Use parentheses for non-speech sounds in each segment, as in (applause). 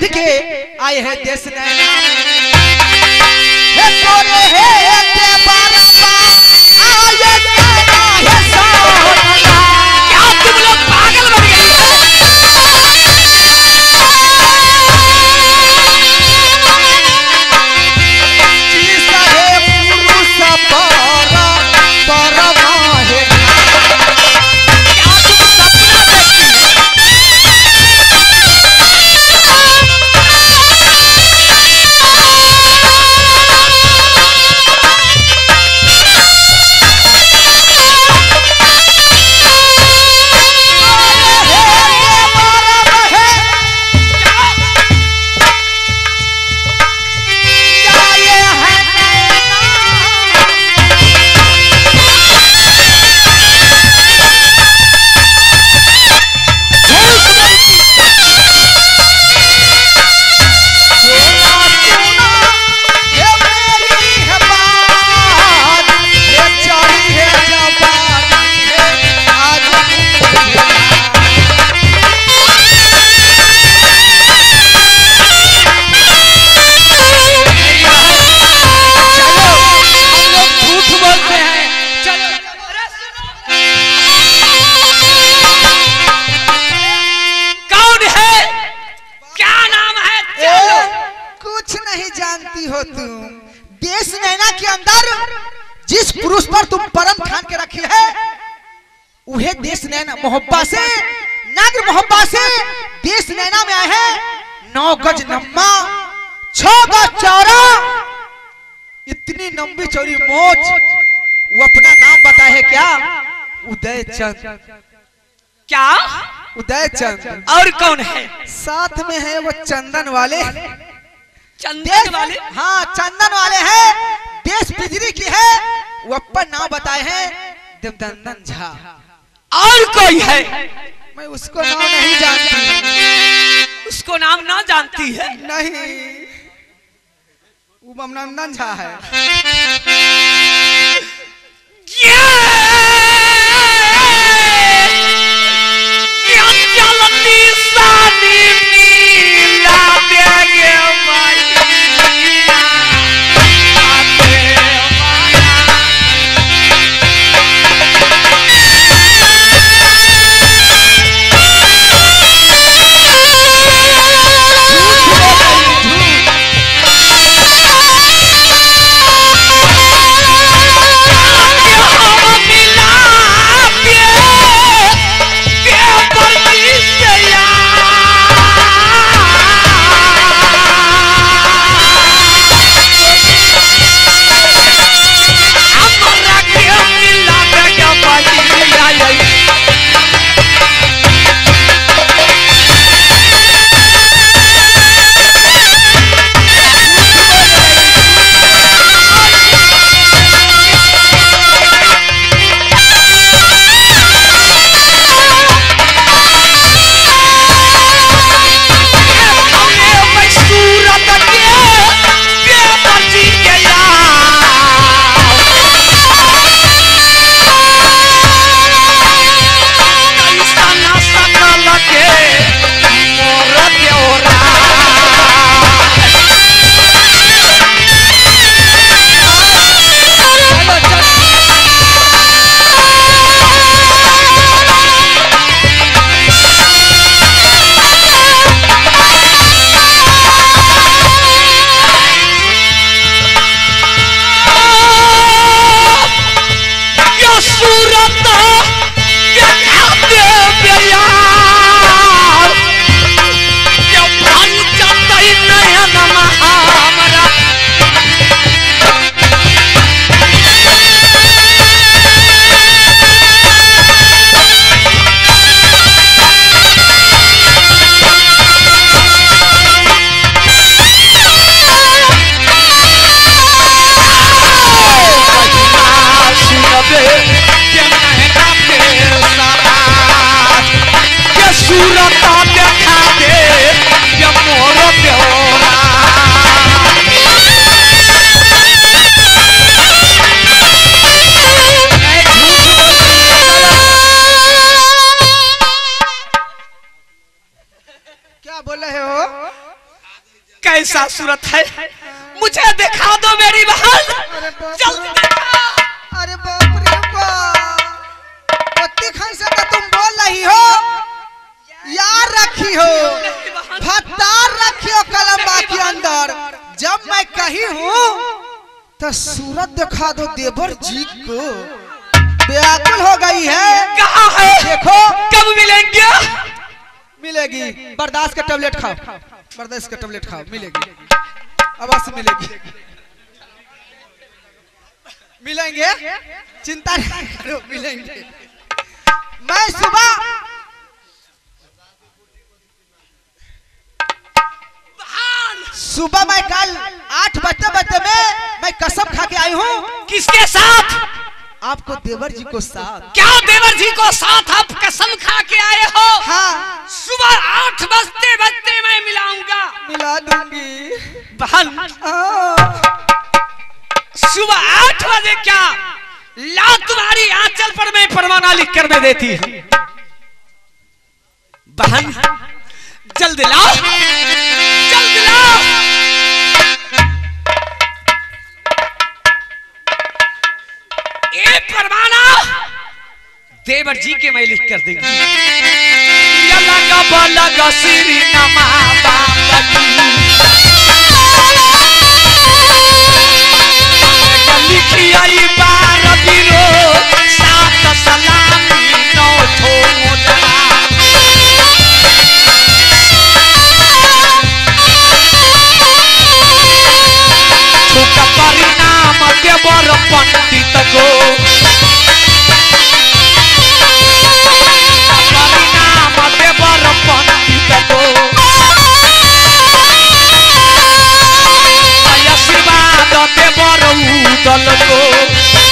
बैठ के आए हैं देश कौन है? साथ में है वो चंदन वाले। चंदन वाले? हाँ चंदन वाले हैं। देश बिजली की है। वो अपन नाम बताए हैं देवदंदन झा। और कोई है? मैं उसको नाम नहीं जानती। उसको नाम ना जानती है? नहीं। वो बमनंदन झा है। yeah! कैसा सूरत है? मुझे दिखा दो मेरी बहन। अरे बाप जल्दी रे अरे बाप रे बाप। पत्ती तो तुम बोल रही हो। यार रखी हो। फतार रखी हो कलम्बा के अंदर। जब मैं कही हूँ तो सूरत दिखा दो देवर जी को। व्याकुल हो गई है। कहाँ है? देखो। कब मिलेंगे? मिलेगी। बर्दाश्त का टेबलेट खाओ। बर्दाश्त का टेबलेट खाओ, मिलेगी। अवश्य मिलेगी। मिलेंगे? चिंता नहीं करो, मिलेंगे। मैं सुबह सुबह मैं कल आठ बजते बजते में मैं कसम खा के आई हूँ। किसके साथ? आपको देवर जी को साथ। क्या देवर जी को साथ आप कसम खा के आए हो? हाँ। सुबह आठ बजते बजते मैं मिलाऊँगा। मिला दूँगी। बहन। हाँ। सुबह आठ बजे क्या? ला तुम्हारी आंचल पर मैं परवाना लिख कर मैं देती हूँ। बहन जल्द लाओ। जल्द जी के मैं लिख कर देंगी। लिखी आई उदल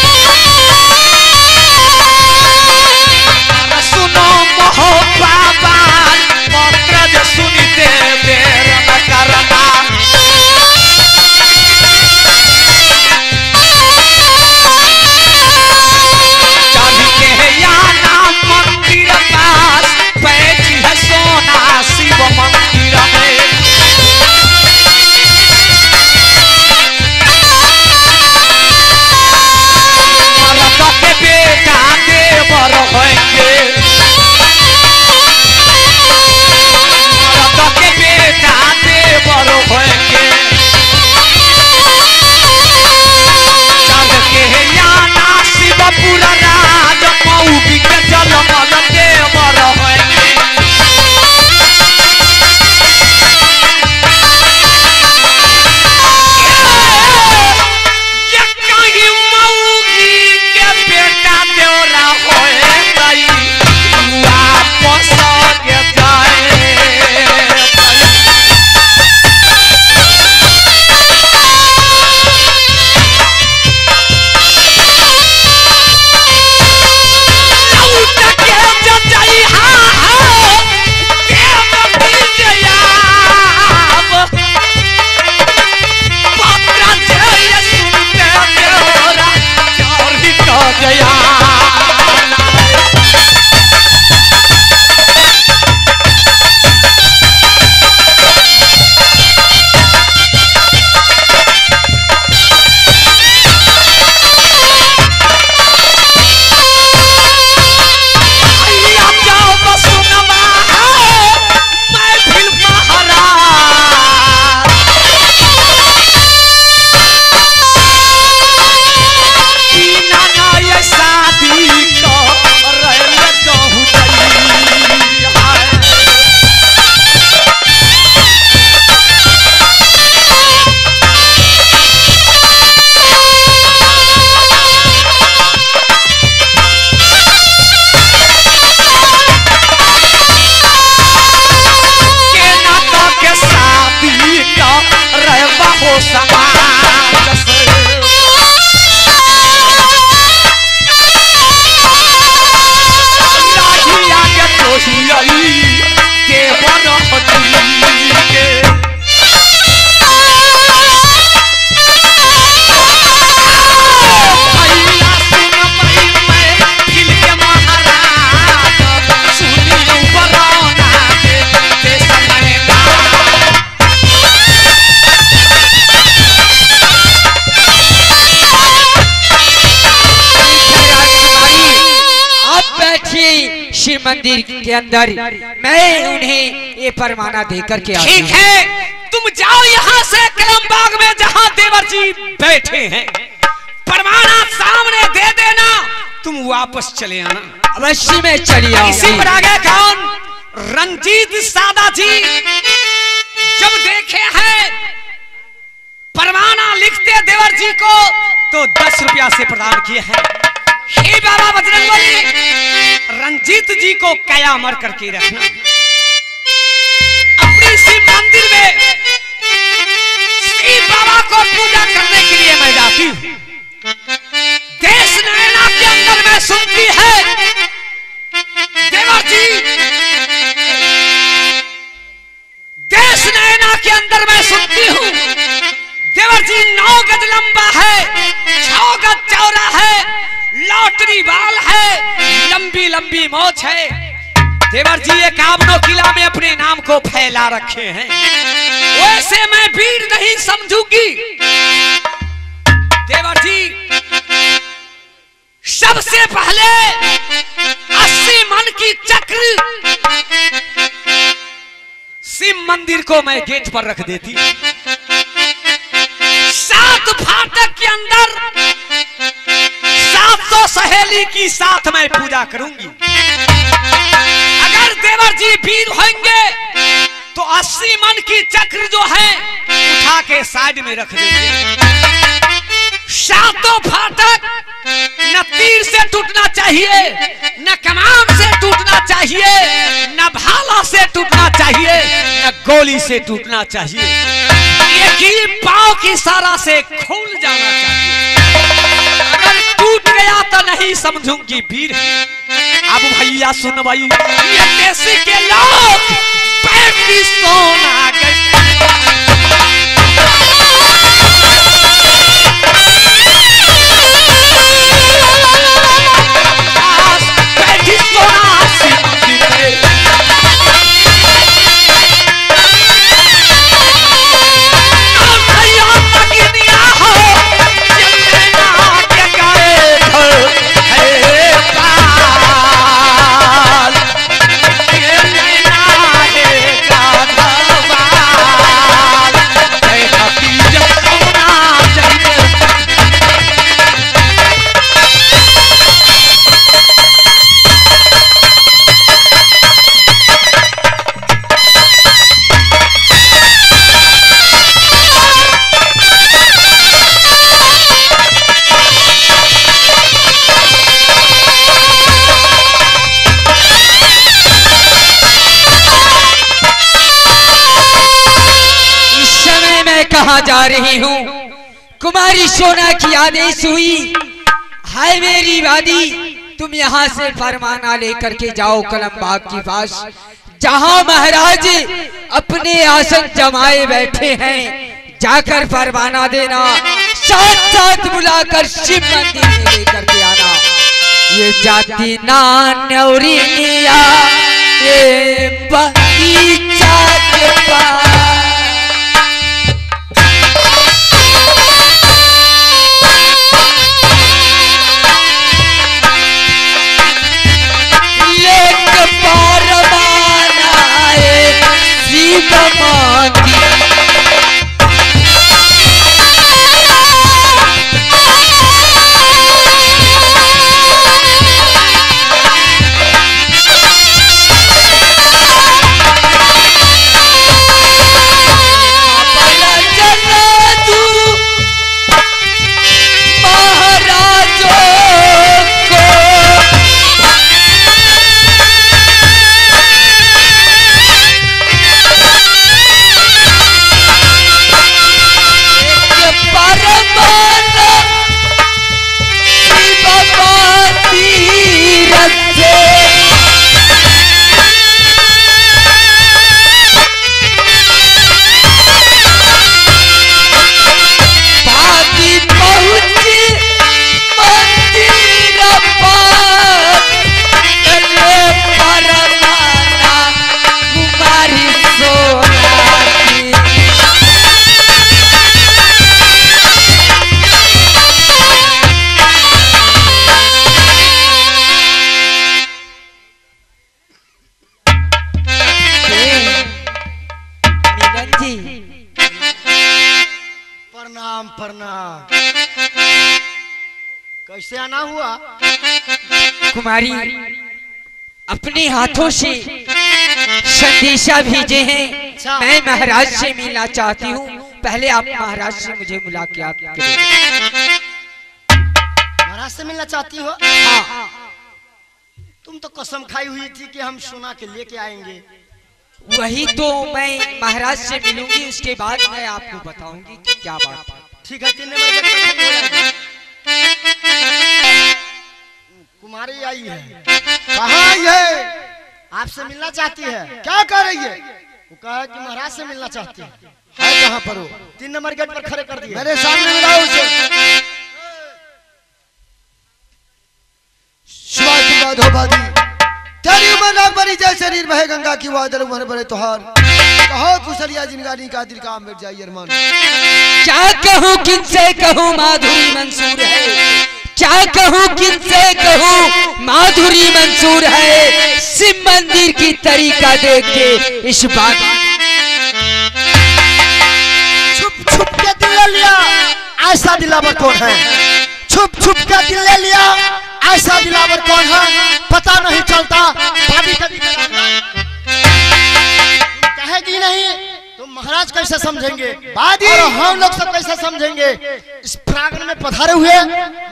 मंदिर के अंदर मैं उन्हें ये परमाना दे करके ठीक है। तुम जाओ यहाँ से कलम बाग में जहाँ देवर जी बैठे हैं। परमाना सामने दे देना तुम वापस चले आना। अवश्य में चलिए इसी पर आगे कौन? रंजीत सादा जी जब देखे हैं परवाना लिखते देवर जी को तो दस रुपया से प्रदान किए हैं। हे बाबा बजरंग बली, रंजीत जी को कया मर करके रखना अपने शिव मंदिर में शिव बाबा को पूजा करने के लिए मैं जाती हूँ। देश नैना के अंदर में सुनती है। देवर जी, देश नैना के अंदर मैं सुनती हूँ। देवर जी नौ गज लंबा है, छह गज चौड़ा है, लॉटरी बाल है, लंबी लंबी मोछ है। देवर जी एक आमनो किला में अपने नाम को फैला रखे हैं। वैसे मैं वीर नहीं समझूँगी। देवर जी सबसे पहले अस्सी मन की चक्र शिव मंदिर को मैं गेट पर रख देती। सात फाटक के अंदर सात सौ सहेली की साथ मैं पूजा करूँगी। अगर देवर जी वीर होंगे तो अस्सी मन की चक्र जो है, उठा के साइड में रख देंगे। सातों फाटक न तीर से टूटना चाहिए, न कमान से टूटना चाहिए, न भाला से टूटना चाहिए, न गोली से टूटना चाहिए। एक ही पाँव की सारा से खुल जाना चाहिए। अगर टूट गया तो नहीं समझूँगी वीर। अब भैया सुन भाई ये देश के लोग पैंतीस सोना कहा जा रही हूँ? कुमारी सोना की आदेश हुई हाय मेरी वादी, तुम यहाँ से फरमाना लेकर के जाओ कलम बाग की पास जहाँ महाराज अपने आसन जमाए बैठे हैं, जाकर फरमाना देना। साथ साथ बुलाकर शिव मंदिर में लेकर के आना। ये जाति निया ये बगीचा के पास। कैसे आना हुआ? कुमारी अपने हाथों से संदेशा भेजे हैं। अच्छा। मैं महाराज से मिलना चाहती हूँ। पहले आप महाराज से मुझे मुलाकात करें। महाराज से मिलना चाहती हो? हाँ। तुम तो कसम खाई हुई थी कि हम सोना के लेके आएँगे। वही तो मैं महाराज से मिलूँगी उसके बाद मैं आपको बताऊँगी कि क्या बात है। ठीक है तीन नंबर हो। कुमारी आई है। कहा आई है? आपसे मिलना चाहती है। क्या कर रही है? वो कहा कि महाराज से मिलना चाहती है। है कहाँ पर वो? तीन नंबर गेट पर खड़े कर दिए। मेरे सामने मिलाओ उसे। शिवाजी माधोबादी तेरी उम्र नाग बनी जय शरीर बहे, गंगा की वादल उम्र बड़े तोहार। कहो कुशलिया जिनगानी का दिल काम मिट जाइए अरमान। क्या कहूँ किनसे कहूँ माधुरी मंसूर है? क्या कहूँ किनसे कहूँ माधुरी मंसूर है? शिव मंदिर की तरीका देख के इस बात। छुप छुप के दिल ले लिया ऐसा दिलावर कौन है? छुप छुप के दिल ले लिया ऐसा दिलावर कौन है? पता नहीं चलता दादी कभी कहेगी नहीं तो महाराज कैसे समझेंगे? बादी! और हम लोग सब कैसे समझेंगे? इस प्रांगण में पधारे हुए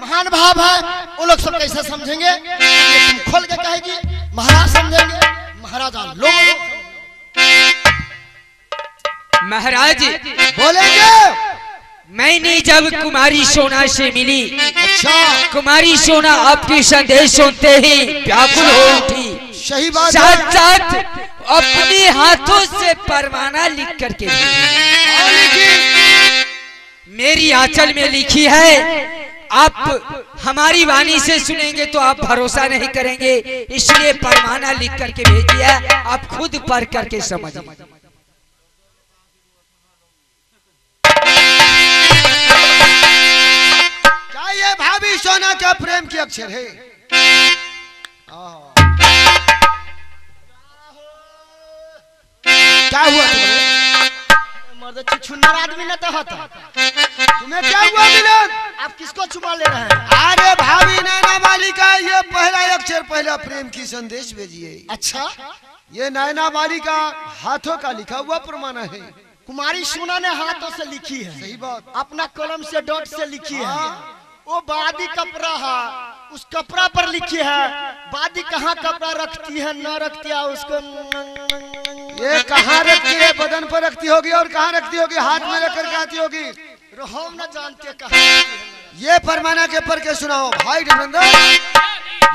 महान भाव है वो लोग सब कैसे समझेंगे? खोल के कहेगी महाराज समझेंगे महाराजा लोग महाराज बोलेंगे। मैंने जब कुमारी सोना से मिली अच्छा। कुमारी सोना आपके संदेश सुनते ही व्याकुल हो उठी। सही बात साथ साथ अपने हाथों से परवाना लिख करके मेरी आंचल में लिखी है आप हमारी वाणी से सुनेंगे तो आप भरोसा नहीं करेंगे। इसलिए परवाना लिख करके भेजी है आप खुद पढ़ करके समझिए। क्या ये भाभी सोना क्या प्रेम की अक्षर है। क्या हुआ? तुम्हें मर्द छुछुन्नर आदमी न तो होता। तुम्हें क्या हुआ मिलन आप किसको छुपा ले रहे हैं? अरे भाभी नैना वाली का ये पहला अक्षर पहला प्रेम की संदेश भेजिए। अच्छा? ये नैना वाली का हाथों का लिखा हुआ प्रमाण है। कुमारी सोना ने हाथों से लिखी है। सही बात। अपना कलम से डॉट से लिखी है। हाँ। वो बादी कपड़ा है उस कपड़ा पर लिखी है। बादी कहाँ कपड़ा रखती है न रखती है उसको ये कहाँ रखती है बदन पर रखती होगी और कहाँ रखती होगी, हाथ में रख कर आती होगी हम न जानते कहाँ। ये परमाना के पढ़ के सुनाओ, भाई धर्मेंद्र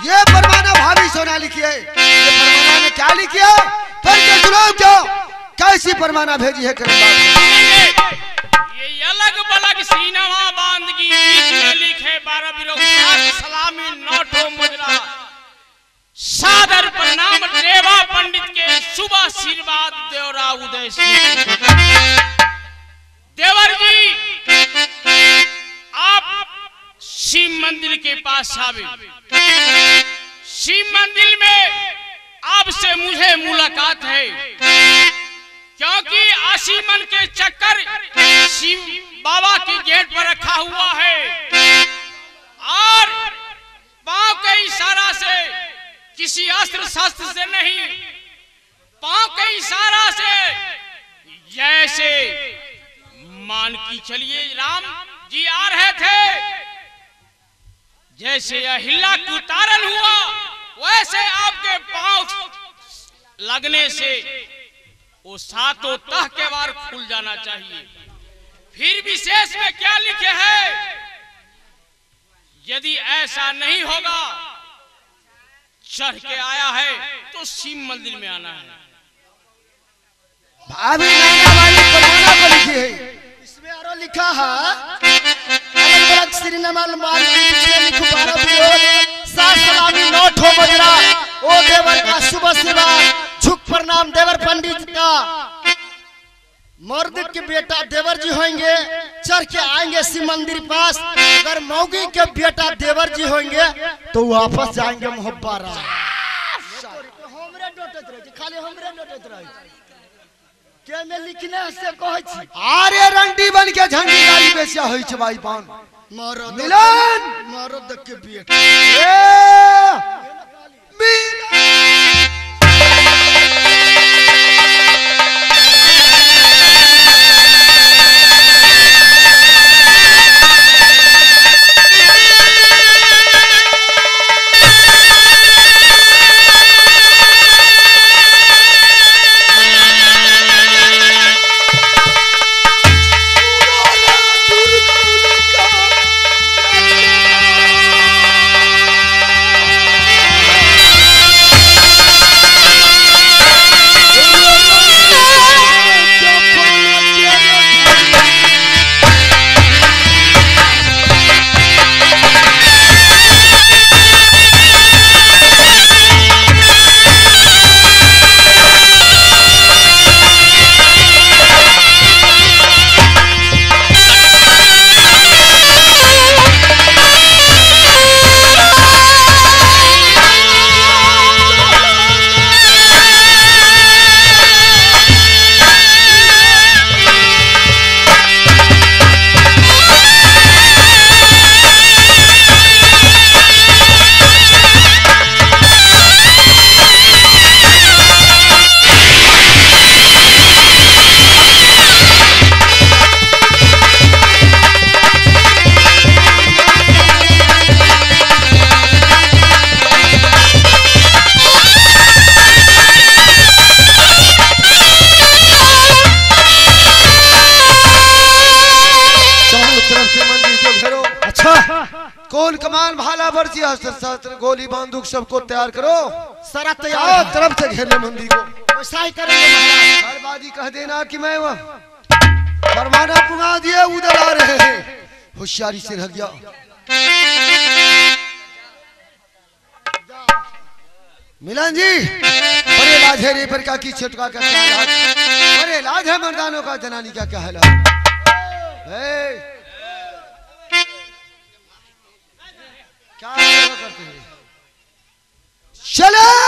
ये परमाना भाभी सोना लिखी है। ये परमाना ने क्या लिखी है? पढ़ के सुनाओ क्या? कैसी परमाना भेजी है करम ये अलग बलग सीनावा बाँध की बीच लिखे बारह सलामी नौठो मुद्रा। सादर प्रणाम देवा पंडित के शुभ आशीर्वाद देवरा उदय देवर जी, आप शिव मंदिर के पास आवे। शिव मंदिर में आपसे मुझे मुलाकात है। क्योंकि आशीमन के चक्कर शिव बाबा के गेट पर रखा हुआ है। और पाँव के इशारा से किसी अस्त्र शस्त्र से नहीं, पाँव के इशारा से। जैसे मान की चलिए, राम जी आ रहे थे। जैसे अहिल्ला का उतारन हुआ, वैसे आपके पाँव लगने से वो सातों तह के बार खुल जाना चाहिए। फिर विशेष में क्या लिखे है? यदि ऐसा नहीं होगा चढ़ के आया है तो शिव मंदिर में आना है। भाभी को लिखी है। इसमें आरो लिखा है श्री नमल ओ देवर का शुभ आशीर्वाद झुक प्रणाम देवर पंडित का। मर्द के बेटा देवर जी होंगे चढ़ के आएँगे शिव मंदिर पास। अगर मौगी के बेटा देवर जी होंगे तो वापस जाएँगे मोहब्बारा आरे रंडी बन के झंडी गाड़ी बेसिया होई छ भाई पान मरद मिलन! मरद के बेट। मिलन! अस्त्र शस्त्र गोली बंदूक सबको तैयार करो। सारा तैयार तरफ़ से घेर लो मंदिर को। वैसा ही करेंगे हर बाजी कह देना कि मैं वह। फरमाना पुगा दिए उधर आ रहे हैं। होशियारी से रह गया मिलन जी बड़े इलाज है रे पर का की छटका का बड़े इलाज है मर्दानों का जनानी का क्या हाल है क्या करते हैं? चलो!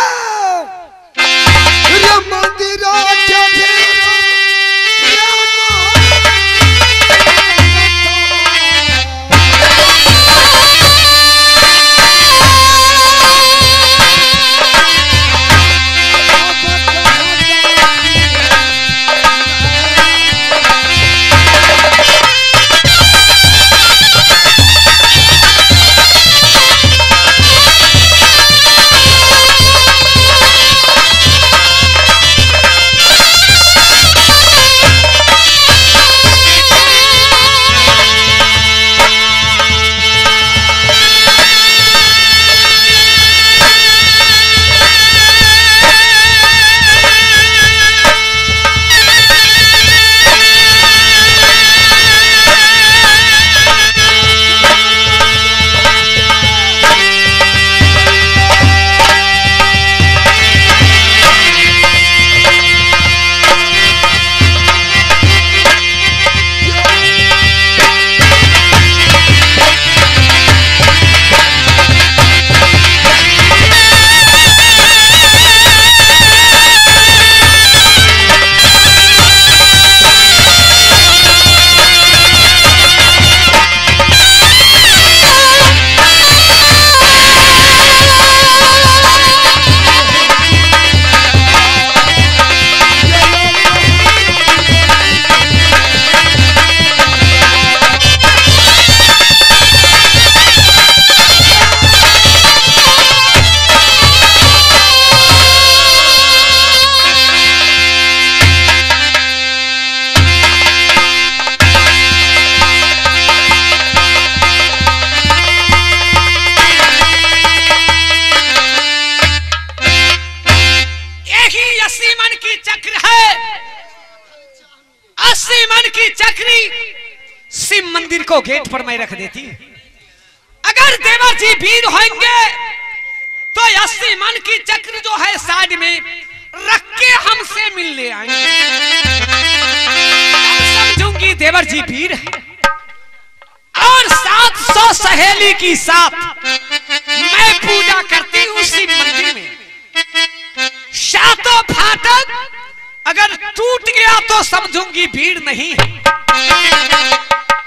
टूट गया तो समझूँगी भीड़ नहीं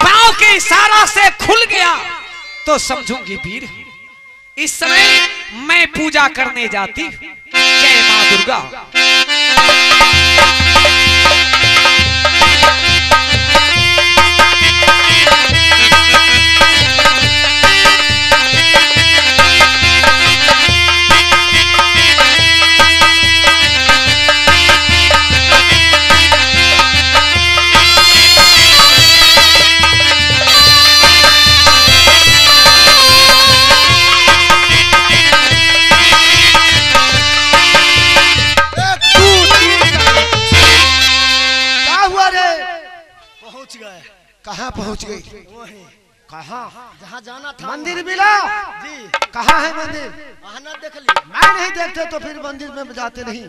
पाँव के इशारा से खुल गया तो समझूँगी भीड़ इस समय मैं पूजा करने जाती जय माँ दुर्गा। मंदिर मिला। जी। कहाँ है मंदिर? देख ली मैं नहीं देखते तो फिर मंदिर में जाते नहीं।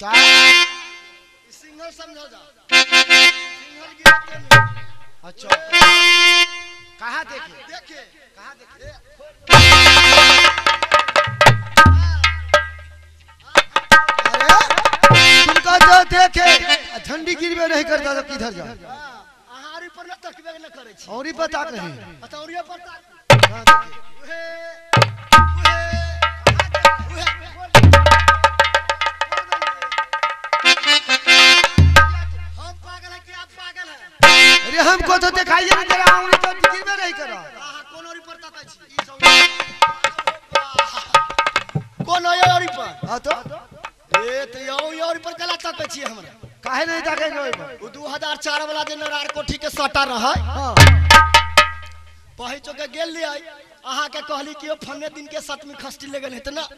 क्या? सिंगल समझो जा। अच्छा। कहाँ देखे? देखे? कहाँ देखे? अरे तुम कहते देखे झंडी गिरवे नहीं करता तो किधर जा आहारी पर न तकबे न बता तक कहाँ कहली कि फन्ने दिन के साथ में खस्ती ले गए ना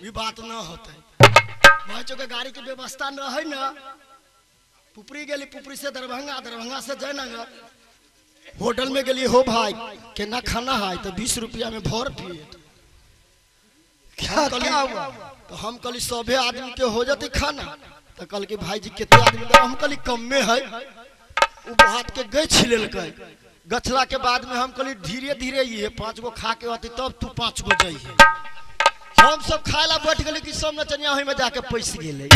ई बात न होते पही चौके गाड़ी के व्यवस्था न है ना। पुपरी गेली, पुपरी से दरभंगा दरभंगा से जयनगर। होटल में गेली, हो भाई, केना खाना है? तो बीस रुपया में भर पिए। क्या क्या हुआ तो हम कहली, सभे आदमी के हो जाती खाना। तो कल के भाई जी कितने आदमी हम कहली कम में है। वो हाथ के गए छिलेलकै। गछला के बाद में हम कहली धीरे धीरे ये पाँच गो खा के होती तब तू पाँच गो जाइए हम सब खाए ला बैठ गए कि सब नचनिया में जाके पैस गेले।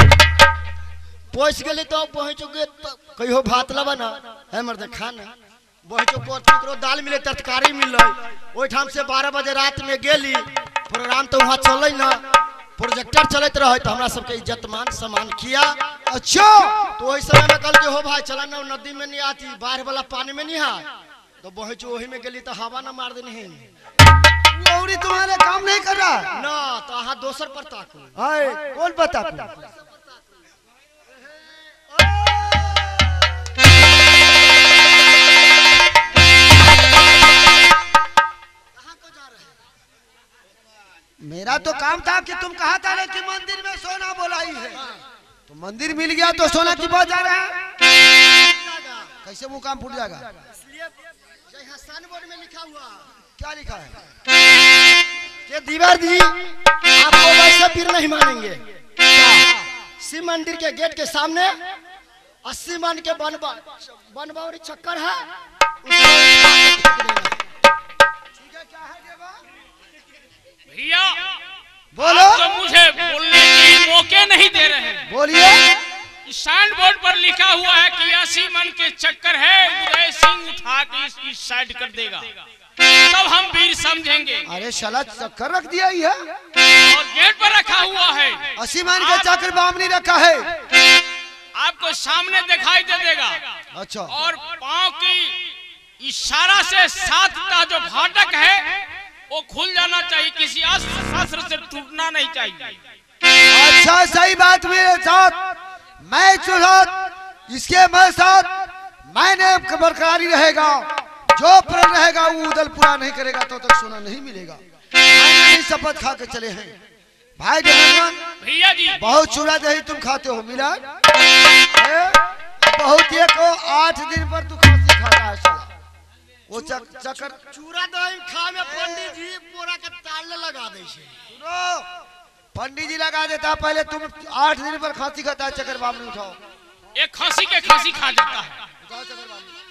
पैस गेली तब पहुँच गए कहियो भात लबा ना है मर्द खाना बहचो ककरो दाल मिले तरकारी मिले। ओहिठाम से बारह बजे रात में गेली प्रोग्राम तो वहाँ चल ना। प्रोजेक्टर चलते रहे तो हमरा सबके इज़्ज़त मान सम्मान किया? अच्छा! तो वही समय में कल के हो भाई चला ना नदी में नहीं आती बाढ़ वाला पानी में नहीं है तो बहचो वही में गेली तो हवा ना मार देनी है। औरी तुम्हारे काम नहीं कर रहा? ना तो अहाँ दोसर पर ताकू। हाय कौन बता मेरा तो काम था कि तुम कहा था कि मंदिर में सोना बोलाई है। तो मंदिर मिल गया तो सोना की बात जा रहा है। कैसे वो काम फूट जाएगा? साइन बोर्ड में लिखा हुआ। क्या लिखा है? (laughs) कि दीवार जी आपको वैसे फिर नहीं मानेंगे। शिव मंदिर के गेट के सामने अस्सी मन के बनबा बनबावरी चक्कर है भैया बोलो। तो मुझे बोलने के मौके नहीं दे रहे हैं। बोलिए। साइन बोर्ड पर लिखा हुआ है कि अस्सी मन के चक्कर है उदय सिंह उठा के इसकी साइड कर देगा। तब हम वीर समझेंगे। अरे शला चक्कर रख दिया है और गेट पर रखा हुआ है। अस्सी मान का चक्र बामनी रखा है। आपको सामने दिखाई दे देगा। अच्छा। और पाँव की इशारा से सात का जो फाटक है वो खुल जाना चाहिए। किसी अस्त्र शस्त्र से टूटना नहीं चाहिए। अच्छा सही बात मेरे साथ। मैं साथ इसके मैं साथ मैंने बरकरारी रहेगा। जो प्रण रहेगा वो उदल पूरा नहीं करेगा तो तक सोना नहीं मिलेगा। शपथ खा के चले हैं। भाई जगन्नाथ भैया जी। बहुत चूड़ा दही तुम खाते हो मिला? बहुत एक को आठ दिन पर तू खांसी खाता है साला वो चक, चक्कर चूड़ा दही खा में पंडित जी पूरा के ताले लगा दे सुनो पंडित जी लगा देता पहले तुम आठ दिन पर खांसी खाता है चक्कर बाबू उठाओ। एक खांसी के खांसी खा जाता है।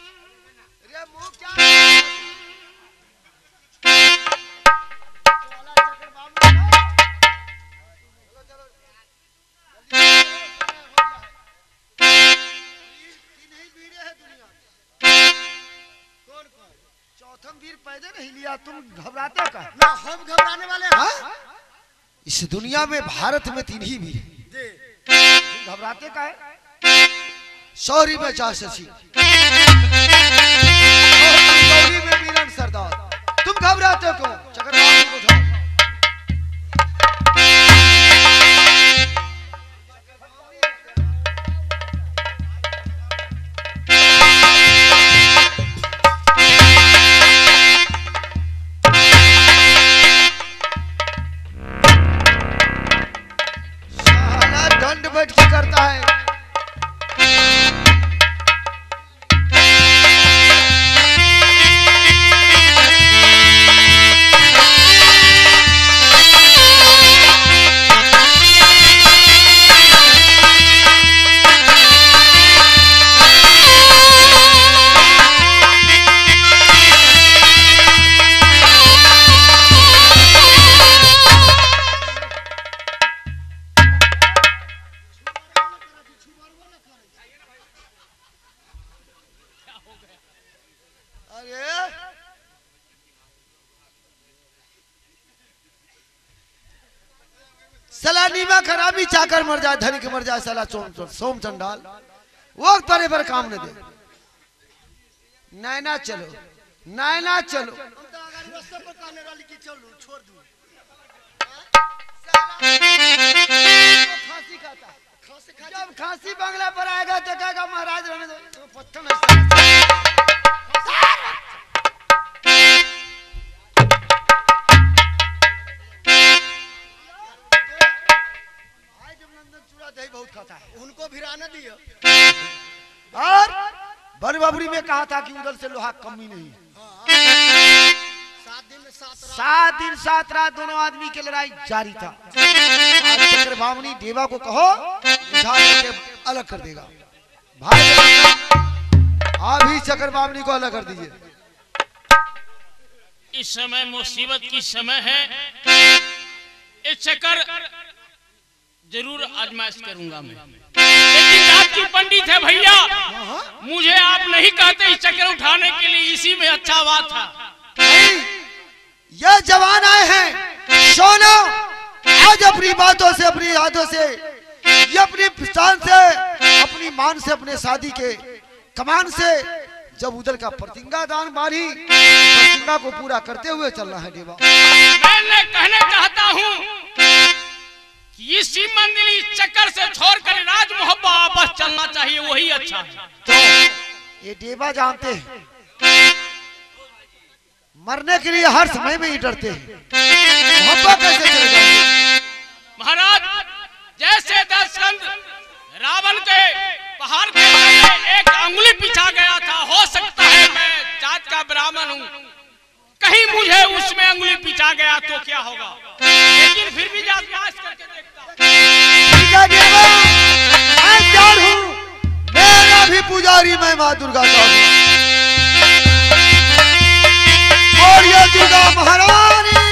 चौथम वीर पैदे नहीं लिया तुम घबराते का ना हम घबराने वाले हैं? हाँ? इस दुनिया में भारत में तीन ही भी। घबराते का है? सौरी में जा। शशि सौरी में मिलन सरदार। तुम घबराते क्यों? सला नीमा खराबी चाकर मर जाए धनिक मर जाए सला सोम सोम चंडाल। वो परे पर काम न दे। नैना चलो नैना चलो। की जब खांसी बंगला पर आएगा तो कहेगा, महाराज रहने दो। तो पत्थर भी दियो। और वन बाबरी में कहा था कि उधर से लोहा कमी नहीं सात दिन सात रात। सात दिन सात रात दोनों आदमी की लड़ाई जारी था। आज चक्रभावनी देवा को कहो अलग कर देगा। भाई आप ही चक्रभावनी को अलग कर दीजिए। इस समय मुसीबत की समय है। ये चक्कर ज़रूर आजमाइश करूँगा मैं। रात की पंडित है भैया। मुझे आप नहीं कहते इस चक्कर उठाने के लिए इसी में अच्छा बात था ये जवान आए हैं। सोना आज अपनी बातों से अपनी यादों से ये अपनी पिस्तान से अपनी मान से अपने शादी के कमान से जब उधर का प्रतिज्ञा दान मारी प्रतिज्ञा को पूरा करते हुए चल रहा है देवा। मैं कहना चाहता हूँ इसी मंदिर इस चक्कर से छोड़कर राज मोहब्बा वापस चलना चाहिए वही अच्छा है। तो ये देवा जानते हैं। मरने के लिए हर समय में ही डरते हैं। कैसे चले जाएँगे? महाराज जैसे दशरथ रावण के पहाड़ के एक अंगुली पिछा गया था हो सकता है मैं जात का ब्राह्मण हूँ। कहीं मुझे उसमें अंगुली पिछा गया तो क्या होगा? लेकिन फिर भी करके देखता हूँ। मेरा भी पुजारी, मैं माँ दुर्गा का हूँ। और यह दुर्गा महारानी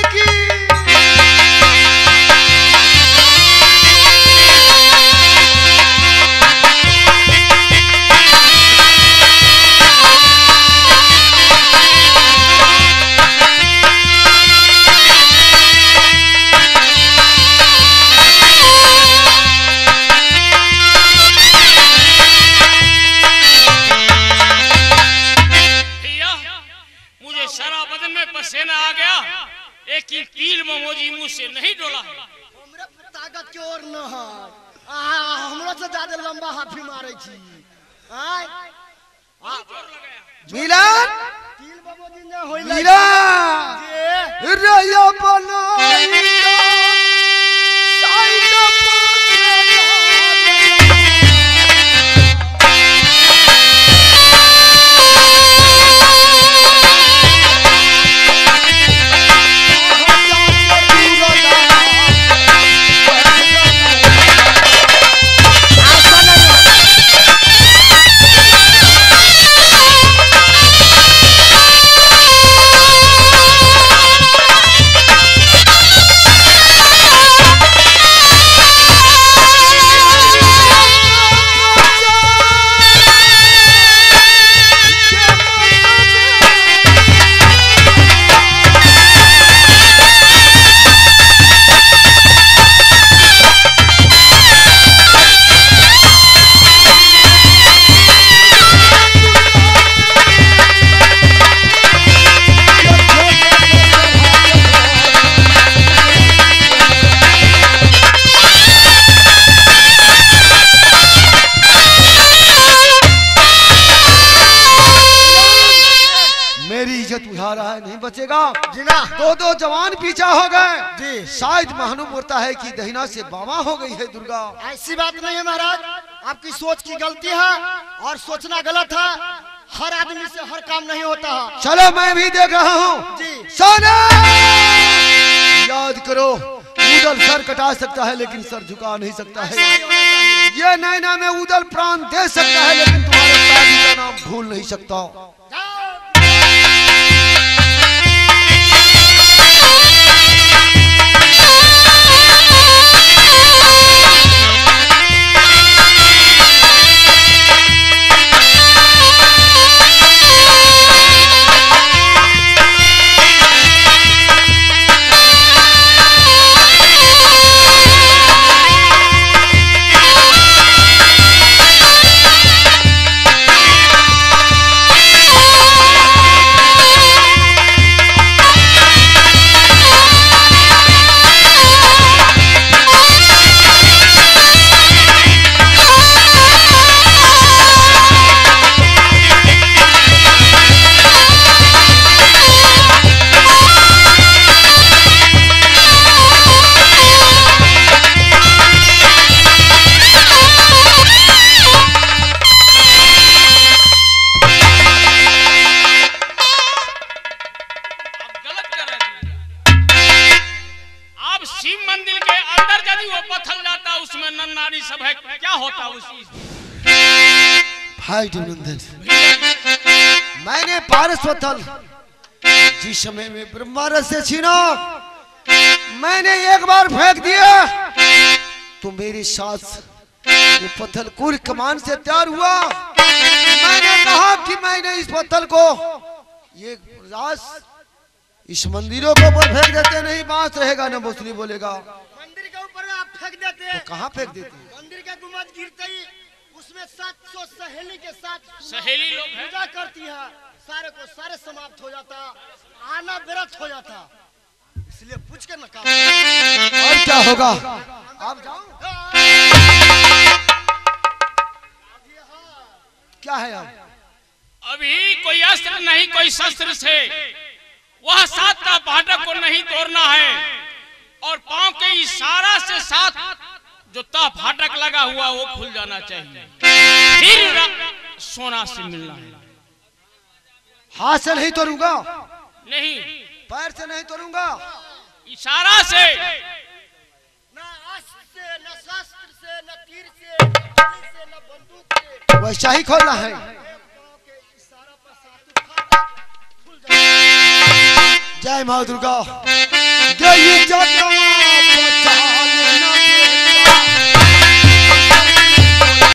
शायद मालूम होता है कि दहिना से बाबा हो गई है दुर्गा। ऐसी बात नहीं है महाराज। आपकी सोच की गलती है और सोचना गलत है। हर आदमी से हर काम नहीं होता है। चलो मैं भी देख रहा हूँ। सोना! याद करो उदल सर कटा सकता है लेकिन सर झुका नहीं सकता है। ये नैना में उदल प्राण दे सकता है लेकिन तुम्हारे शादी का नाम भूल नहीं सकता। वो पत्थर कुल कमान से तैयार हुआ। मैंने कहा कि मैंने इस पत्थर को ये रास इस मंदिरों के ऊपर फेंक देते नहीं बाँस रहेगा ना बोसली बोलेगा। मंदिर के ऊपर आप फेंक देते हैं। तो कहाँ फेंक देते मंदिर का गुंबद गिरते ही उसमें सात सौ सहेली के साथ सहेली लोग पूजा करती है। सारे को सारे समाप्त हो जाता आना व्यर्थ हो जाता। इसलिए पूछ के न और क्या होगा? आप जाओ। क्या है अब? अभी कोई अस्त्र नहीं कोई शस्त्र से। वह सात का फाटक को नहीं तोड़ना है। और पाँव के इशारा से सात जो ता फाटक लगा हुआ वो खुल जाना चाहिए। फिर सोना से मिलना है। हाथ से नहीं तोड़ूँगा? नहीं। पैर से नहीं तोड़ूँगा? इशारा से न अस्त्र से न शस्त्र से न तीर से न गोली से न बंदूक से वैसा ही है खुल जाता जय माँ दुर्गा। जय जगन्नाथ